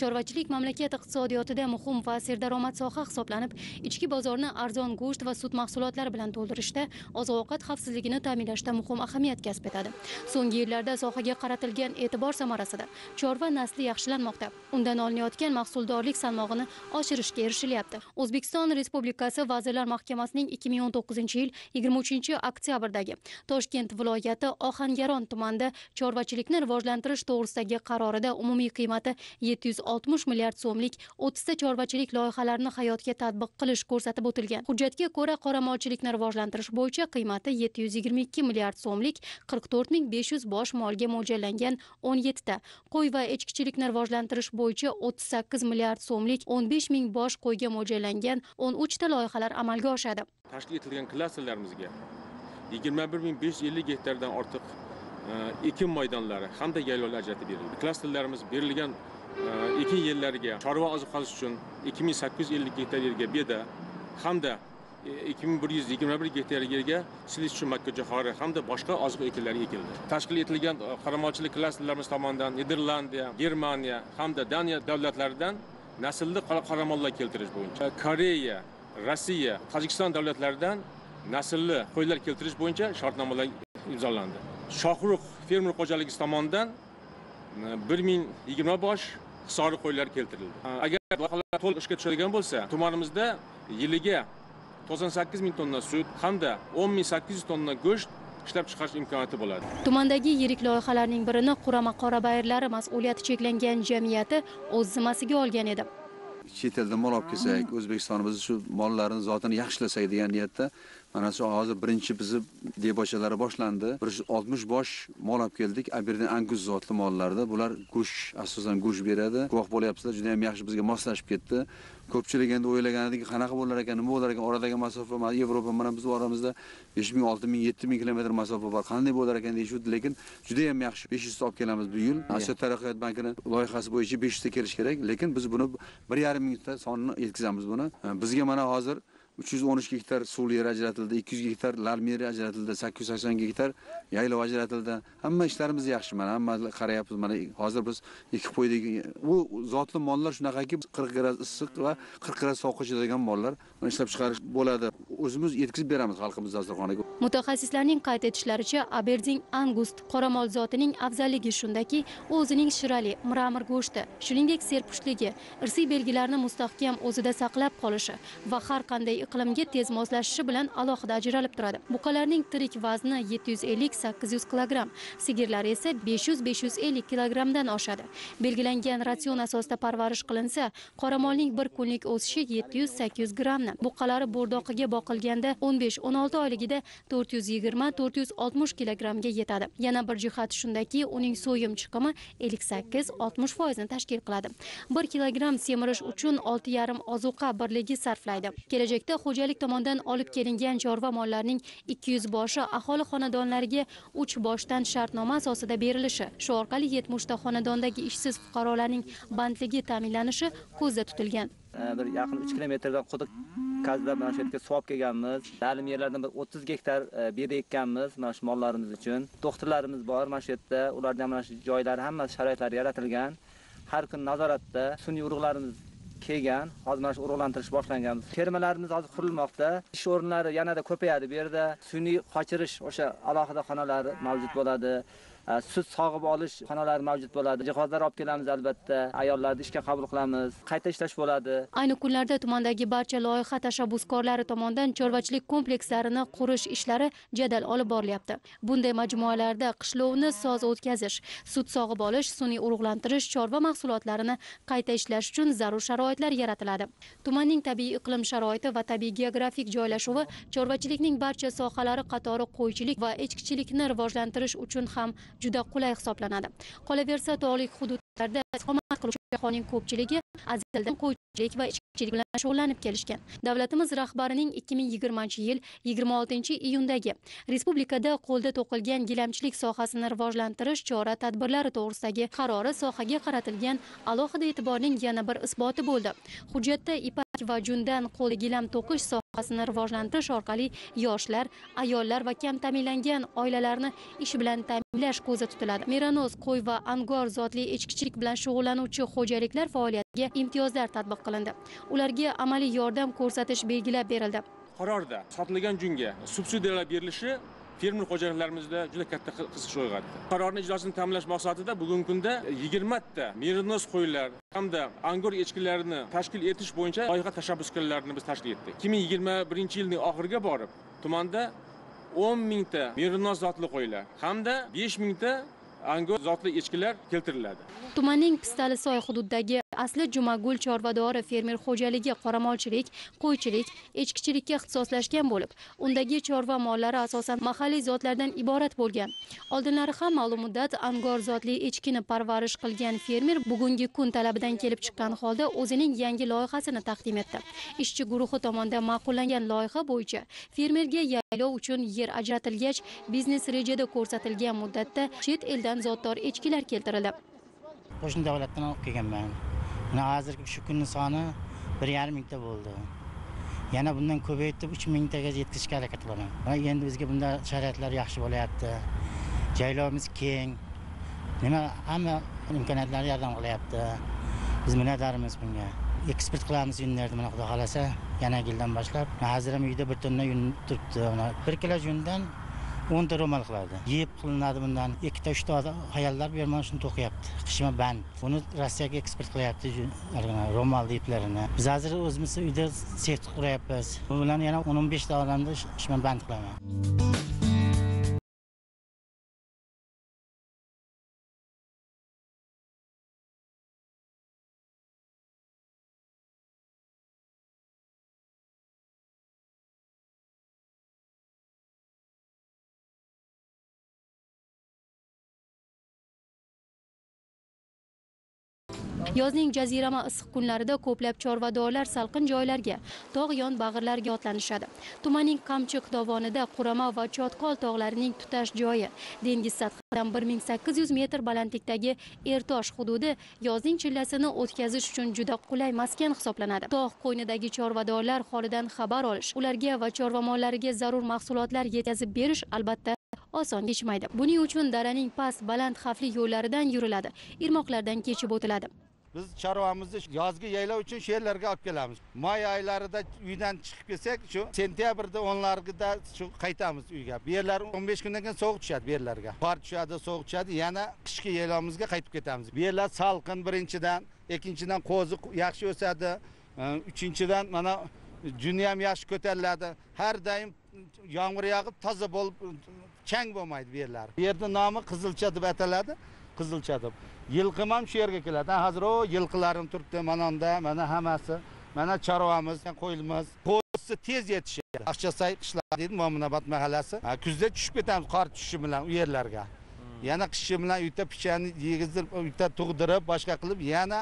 chorvachilik mamlakat iqtisodiyotida muhim va serdaromad soha hisoblanib ichki bozorni arzon go'sht va sut mahsulotlari bilan to'ldirishda oziq ovqat xavfsizligini ta'minlashda muhim ahamiyat kasb etadi. So'nggi yillarda sohaga qaratilgan e'tibor samarasida chorva nasli yaxshilanmoqda. Undan olinayotgan mahsuldorlik salmog'ini oshirishga erishilyapti. O'zbekiston respublikasi vazirlar mahkamasining ikki ming o'n to'qqizinchi yil yigirma uchinchi oktyabrdagi toshkent viloyati ohangaron tumanida chorvachilikni rivojlantirish to'g'risidagi qarorida umumiy qiymati yetti yuz oltmish milliard so'mlik o'ttizta chorvachilik loyihalarini hayotga tatbiq qilish ko'rsatib o'tilgan. Hujjatga ko'ra qoramolchilikni rivojlantirish bo'yicha qiymati yetti yuz yigirma ikki milliard so'mlik qirq to'rt ming besh yuz bosh molga mo'ljallangan o'n yettita. Qo'y va echkichilikni rivojlantirish bo'yicha o'ttiz sakkiz milliard so'mlik o'n besh ming bosh qo'yga mo'ljallangan o'n uchta loyihalar amalga oshadi. Tashkil etilgan klasterlarimizga yigirma bir ming besh yuz ellik gektardan ortiq e, ekin maydonlari hamda yaylovlar ajratib berildi. Klasterlarimiz berilgan Э, ekin yerlariga chorva oziqlanish uchun ikki ming sakkiz yuz ellik gektar yerga beda hamda e, ikki ming bir yuz yigirma bir gektar yerga silitsiu makkajo'xori hamda boshqa oziq ekinlari ekildi tashkil etilgan e, qaramochilik klasterlarimiz tomonidan niderlandiya germaniya hamda daniya davlatlaridan naslli qora- qoramollar keltirish bo'yicha e, koreya rossiya tojikiston davlatlaridan naslli qo'ylar keltirish bo'yicha shartnomalar imzolandi. Shohruh fermer xo'jaligi tomonidan e, bir ming yigirma bosh hisori qo'ylar keltirildi. Agar loyihalar to'liq ishga tushadigan bo'lsa tumanimizda yiliga to'qson sakkiz ming tonna sut hamda o'n ming sakkiz yuz tonna go'sht ishlab chiqarish imkoniyati bo'ladi. Tumandagi yirik loyihalarning birini qurama qorabayirlari mas'uliyati cheklangan jamiyati o'z zimmasiga olgan edi. Chet eldan mol olib kelsak o'zbekistonimiz shu mollarni zotini yaxshilasak degan niyatda mana shu hozir birinchi bizni deboshalari boshlandi. Bir yuz oltmish bosh mol olib keldik. A bu yerdan angus zotli mollarda. Bular go'sht asosan go'sht beradi. Guvoh bo'lyapsizlar juda yam yaxshi bizga moslashib ketdi. Ko'pchilik endi o'ylaganidiki qanaqa bo'lar ekan nima bo'lar ekan oradagi masofa mana yevropa bilan bizni oramizda besh ming olti ming yetti ming kilometr masofa bor. Qanday bo'lar ekan deyishuvdi lekin juda yam yaxshi. Besh yuzta olib kelamiz bu yil. Osiyo taraqqiyot bankini loyihasi bo'yicha besh yuzta kelish kerak lekin biz buni bir yarim mingta sonni yetkazamiz buni. Bizga mana hozir uch yuz o'n uch gektar suvli yer ajratildi ikki yuz gektar lar yeri ajratildi sakkiz yuz sakson gektar yaylov ajratildi. Hamma ishlarimiz yaxshi mana hamma qarayapmiz mana hozir biz ekib qo'ydik. U zotli mollar shunaqaki qirq gradus issiq va qirq gradus sovuqqa chidaydigan mollar. Ishlab chiqarish bo'ladi. O'zimiz yetkazib beramiz xalqimiz dasturxoniga. Mutaxassislarning qayd etishlaricha aberdin angust qoramol zotining afzalligi shundaki u o'zining shirali mramor go'shti shuningdek serpushligi irsiy belgilarni mustahkam o'zida saqlab qolishi va har qanday iqlimga tez moslashishi bilan alohida ajralib turadi. Buqalarning tirik vazni 750-800 kg sigirlar esa 500-550 kg dan oshadi. Belgilangan ratsion asosida parvarish qilinsa qoramolning bir kunlik o'sishi 700-800 grammni buqalari bo'rdoqiga boqilganda 15-16 oyligida 420-460 kilogrammga yetadi. Yana bir jihati shundaki uning so'yim chiqimi 58-60 foizini tashkil qiladi. 1 kilogramm semirish uchun 6,5 ozuqa birligi sarflaydi. Kelajakda xo'jalik tomonidan olib kelingan chorva mollarining ikki yuz boshi aholi xonadonlariga 3 boshdan shartnoma asosida berilishi shu orqali 70 ta xonadondagi ishsiz fuqarolarning bandligi ta'minlanishi ko'zda tutilgan. Bir yaqin 3 kilometrdan quduq kazlab mana shu yerga suv olib kelganmiz. Ta'lim yerlardan bir o'ttiz gektar e, ekkanmiz mana shu mollarimiz uchun. Doktorlarimiz bor mana shu yerda. Ularni ham mana shu joylari hammasi sharoitlari yaratilgan. Har kuni nazoratda sun'iy urug'larimiz kelgan hozir mana shu urug'lantirish boshlangan. Fermalarimiz hozir qurilmoqda. Ish o'rinlari yanada ko'payadi bu yerda. Sun'iy qochirish o'sha alohida xonalari mavjud bo'ladi. Э, sut sog'ib olish xonalari mavjud bo'ladi. Jihozlar olib kelamiz albatta. Ayollarni ishga qabul qilamiz. Qayta ishlash bo'ladi. Ayni kunlarda tumandagi barcha loyiha tashabbuskorlari tomonidan chorvachilik komplekslarini qurish ishlari jadal olib borilyapti. Bunday majmualarda qishlovni soz o'tkazish sut sog'ib olish sun'iy urug'lantirish chorva mahsulotlarini qayta ishlash uchun zarur sharoitlar yaratiladi. Tumanning tabiiy iqlim sharoiti va tabiiy geografik joylashuvi chorvachilikning barcha sohalari qatori qo'ychilik va echkichilikni rivojlantirish uchun ham juda qulay hisoblanadi. Qolaversa tog'lik hududlarda istiqomat qiluvchi aholining ko'pchiligi azaldan qo'ychilik va ichkichilik bilan shug'ullanib kelishgan. Davlatimiz rahbarining ikki ming yigirmanchi yil yigirma oltinchi iyundagi respublikada qo'lda to'qilgan gilamchilik sohasini rivojlantirish chora tadbirlari to'g'risidagi qarori sohaga qaratilgan alohida e'tiborning yana bir isboti bo'ldi. Hujjatda ipak va jundan qo'l gilam to'qish sohasini rivojlantirish orqali yoshlar ayollar va kam ta'minlangan oilalarni ish bilan ta'minlash ko'zda tutiladi. Meranoz qo'y va angor zotli echkichilik bilan shug'ullanuvchi xo'jaliklar faoliyatiga imtiyozlar tatbiq qilindi. Ularga amaliy yordam ko'rsatish belgilab berildi. Qarorda sotilgan junga subsidiyalar berilishi fermer xo'jaliklarimizda juda katta qiziqish uyg'otdi. Qarorni ijrosini ta'minlash maqsadida bugungi kunda yigirmata merinos qo'ylar hamda angor echkilarini tashkil etish bo'yicha loyiha tashabbuskorlarini biz tashkil etdik. ikki ming yigirma birinchi yilning oxiriga borib tumanda o'n mingta merinos zotli qo'ylar hamda besh mingta angor zotli echkilar keltiriladi. Tumanning pistalisoy hududidagi asli jumagul chorvadori fermer xo'jaligi qoramolchilik qo'ychilik echkichilikka ixtisoslashgan bo'lib undagi chorva mollari asosan mahalliy zotlardan iborat bo'lgan. Oldinlari ham ma'lum muddat angor zotli echkini parvarish qilgan fermer bugungi kun talabidan kelib chiqqan holda o'zining yangi loyihasini taqdim etdi. Ishchi guruhi tomonidan ma'qullangan loyiha bo'yicha fermerga yaylov uchun yer ajratilgach biznes rejada ko'rsatilgan muddatda chet eldan zotdor echkilar keltirildi. Qo'shni davlatdan olib kelganman. Mana hozirgi shu kunni soni bir yarim mingta bo'ldi. Yana bundan ko'paytirib uch mingtaga yetkazishga harakat qilaman mana endi bizga bunda sharoitlar yaxshi bo'lyapti. Joylarimiz keng. Nima hamma imkoniyatlar yordam qilyapti. Biz minnatdormiz bunga. Eksport qilamiz yunlarni mana xudo xohlasa. Yana yildan boshlab. Hozir ham uyda bir tonna yun turibdi. Mana bir kilo yundan o'nta ro'mal qiladi yeb qilinadi bundan. Ikkita uchta ayollar bu yerdan shuni to'qiyapti. Qishma band. Buni rossiyaga eksport qilyapti ro'mol iplarini biz hozir o'zimiz uyda sex quryapmiz bu bilan yana o'n o'n beshta odamni ishma band qilaman. Yozning jazirama issiq kunlarida ko'plab chorvadorlar salqin joylarga tog' yon bag'irlarga otlanishadi tumanning qamchiq dovonida qurama va chotqol tog'larining tutash joyi dengiz sathidan 1800 metr balandlikdagi ertosh hududi yozning chillasini o'tkazish uchun juda qulay maskan hisoblanadi. Tog' qo'ynidagi chorvadorlar holidan xabar olish ularga va chorva mollariga zarur mahsulotlar yetkazib berish albatta oson kechmaydi. Buning uchun daraning past baland xavfli yo'llaridan yuriladi irmoqlardan kechib o'tiladi. Biz chorvamizni yozgi yaylov uchun shu yerlarga olib kelamiz. May oylarida uydan chiqib kelsak shu sentyabrda o'nlarida shu qaytamiz uyga. Bu yerlar o'n besh kundan keyin sovuq tushadi bu yerlarga. Qor tushadi sovuq tushadi yana qishki yaylovimizga qaytib ketamiz. Bu yerlar salqin birinchidan ikkinchidan qo'zi yaxshi o'sadi e, uchinchidan mana juni ham yaxshi ko'tariladi. Har doim yomg'ir yog'ib toza bo'lib chang bo'lmaydi bu yerlar. Bu yerni nomi qizilcha deb ataladi qizilcha deb. Yilqim ham shu yerga keladi. Hozir o yilqilarim turibdi mana unda mana hammasi. Mana chorvamiz qo'yimiz qo'zi tez yetishadi. Aqchasay qishloq deydi mo'minaobod mahallasi. Kuzda tushib ketamiz qor tushishi bilan u yerlarga. Yana qishi bilan uyda pichanni yegizdirib uyda tug'dirib boshqa qilib yana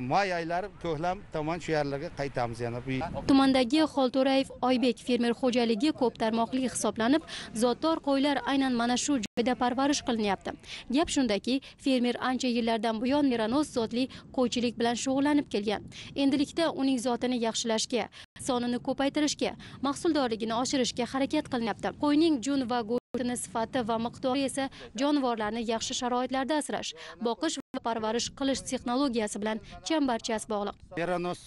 may oylari ko'klam tomon shu yerlarga qaytamiz yana bu tumandagi xolto'rayev oybek fermer xo'jaligi ko'p tarmoqli hisoblanib zotdor qo'ylar aynan mana shu joyda parvarish qilinyapti. Gap shundaki fermer ancha yillardan buyon meranos zotli qo'ychilik bilan shug'ullanib kelgan. Endilikda uning zotini yaxshilashga sonini ko'paytirishga mahsuldorligini oshirishga harakat qilinyapti. Qo'yning jun va go'shtini sifati va miqdori esa jonivorlarni yaxshi sharoitlarda asrash boqish parvarish qilish texnologiyasi bilan chambarchas bog'liq. Veranos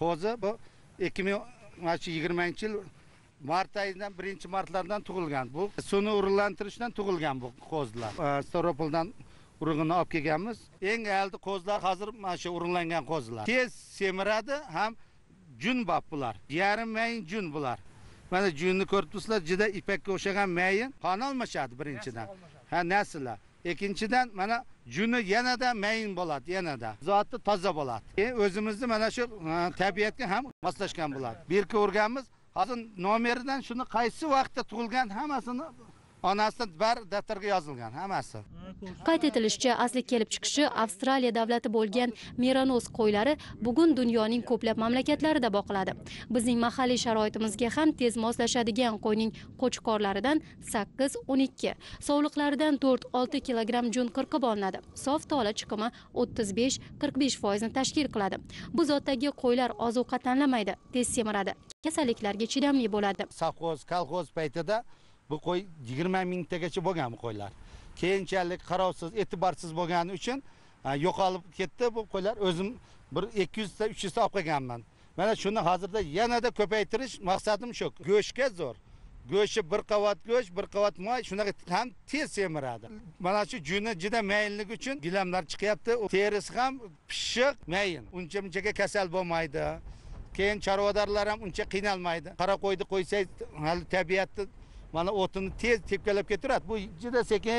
qo'zi bu ikki ming mana shu yigirmanchi yil mart oyidan birinchi martlardan tug'ilgan. Bu suvni urug'lantirishdan tug'ilgan bu qo'zilar stavropoldan urug'ini olib kelganmiz. Eng aldi qo'zilar hozir mana shu urug'langan qo'zilar tez semiradi ham jun bop bular. Yarim mayin jun bular. Mana junni ko'rib turibsizlar juda ipakka o'xshagan mayin qon almashadi birinchidan. Ha nasllar ikkinchidan mana juni yanada mayin bo'ladi yanada. Zoti toza bo'ladi. Keyin o'zimizni mana shu e, tabiatga ham moslashgan bo'ladi. Berka urganmiz. Hozir nomeridan shuni qaysi vaqtda tug'ilgan hammasini onasidan bari daftarga yozilgan hammasi. Qayd etilishicha asli kelib chiqishi avstraliya davlati bo'lgan meranos qo'ylari bugun dunyoning ko'plab mamlakatlarida boqiladi. Bizning mahalliy sharoitimizga ham tez moslashadigan qo'yning qo'chqorlaridan sakkiz o'n ikki sovliqlaridan to'rt olti kilogramm jun qirqib olinadi. Sof tola chiqimi o'ttiz besh qirq besh foizni tashkil qiladi. Bu zotdagi qo'ylar ozuqa tanlamaydi tez semiradi. Kasalliklarga chidamli bo'ladi. Sovxoz kolxoz paytida bu qo'y yigirma mingtagacha bo'lgan bu qo'ylar keyinchalik qarovsiz e'tiborsiz bo'lgani uchun yo'qolib ketdi bu qo'ylar o'zim bir ikki yuzta uch yuzta olib kelganman. Mana shuni hozirda yanada ko'paytirish maqsadim shu. Go'shtga zo'r. Go'shti bir qavat go'sht bir qavat moy shunaqa ham tez semiradi. Mana shu juni juda mayinligi uchun gilamlar chiqyapti. Terisi ham pishiq mayin. Uncha munchaga kasal bo'lmaydi. Keyin chorvadorlar ham uncha qiynalmaydi. Qora qo'yni qo'ysangiz hali tabiatni mana o'tini tez tepkalab ketaveradi bu juda sekin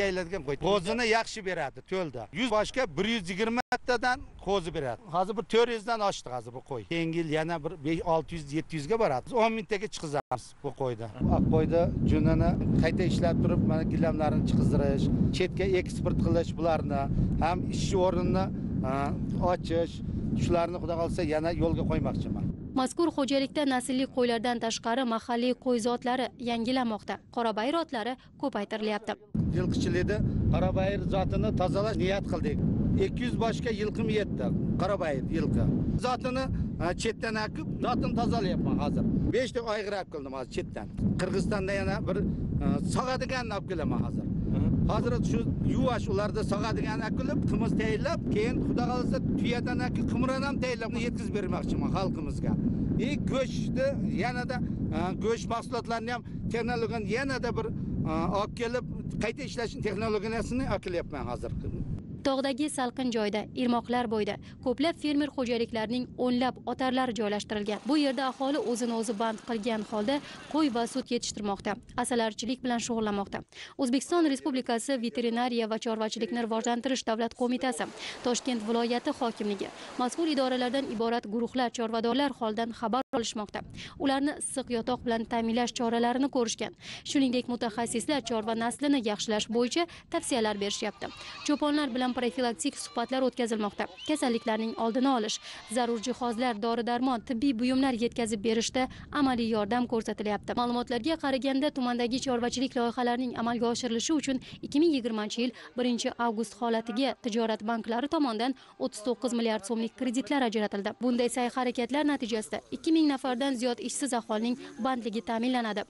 yayiladigan qo'y. Qo'zini yaxshi beradi to'lda. Yuz boshga bir yuz yigirmatadan qo'zi beradi. Hozir bir to'rt yuzdan oshdi hozir bu qo'y. Keyingi yil yana bir besh olti yuz yetti yuzga boradi. Biz o'n mingtaga chiqizamiz bu qo'yni oq qo'yni junini qayta ishlab turib mana gilamlarini chiqizdirish chetga eksport qilish bularni ham ish o'rnini e, ochish shularni xudo xohlasa yana yo'lga qo'ymoqchiman. Mazkur xo'jalikda naslli qo'ylardan tashqari mahalliy qo'y zotlari yangilanmoqda. Qorabayir otlari ko'paytirilyapti. Yilqichilikda qorabayir zotini tozalash niyat qildik. Ikki yuz boshga yilqim yetdi qorabayir yilqi. Zotini e, chetdan akib zotini tozalayapman hozir. Beshta oyg'ir olib keldim hozir chetdan. Qirg'izistondan yana bir ha, sog'adiganni olib kelaman hozir. Hozir shu yuvash ularda sog'adigan qilib qimiz tayyorlab keyin xudo xohlasa tuyadan akib qimron ham tayyorlab yetkazib bermoqchiman xalqimizga и go'shtni yanada go'sht mahsulotlarini ham texnologiyani yanada bir olib kelib qayta ishlash texnologiyasini olib kelyapman hozir tog'dagi salqin joyda irmoqlar bo'yida ko'plab fermer xo'jaliklarining o'nlab otarlari joylashtirilgan. Bu yerda aholi o'zini o'zi band qilgan holda qo'y va sut yetishtirmoqda asalarchilik bilan shug'ullanmoqda o'zbekiston respublikasi veterinariya va chorvachilikni rivojlantirish davlat qo'mitasi toshkent viloyati hokimligi mazkur idoralardan iborat guruhlar chorvadorlar holidan xabar olishmoqda. Ularni issiq yotoq bilan ta'minlash choralarini ko'rishgan. Shuningdek mutaxassislar chorva naslini yaxshilash bo'yicha tavsiyalar berishyapti. Cho'ponlar bilan profilaktik suhbatlar o'tkazilmoqda. Kasalliklarning oldini olish zarur jihozlar dori darmon tibbiy buyumlar yetkazib berishda amaliy yordam ko'rsatilyapti. Ma'lumotlarga qaraganda tumandagi chorvachilik loyihalarining amalga oshirilishi uchun 2020 yil 1 avgust holatiga tijorat banklari tomonidan 39 milliard so'mlik kreditlar ajratildi. Bunday sa'y harakatlar natijasida ming nafardan ziyod ishsiz aholining bandligi ta'minlanadi.